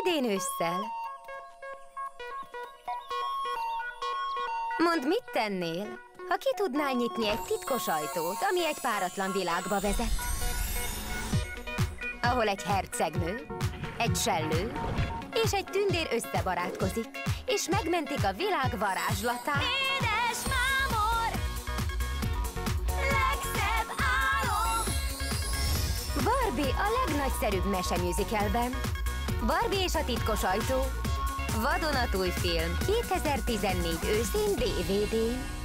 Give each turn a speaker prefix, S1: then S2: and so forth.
S1: Idén ősszel. Mondd, mit tennél, ha ki tudnál nyitni egy titkos ajtót, ami egy páratlan világba vezet? Ahol egy hercegnő, egy sellő és egy tündér összebarátkozik, és megmentik a világ varázslatát.
S2: Édes mámor, legszebb álom.
S1: Barbie a legnagyszerűbb meseműzikelben. Barbie és a titkos ajtó. Vadonatúj film 2014 őszén DVD-n.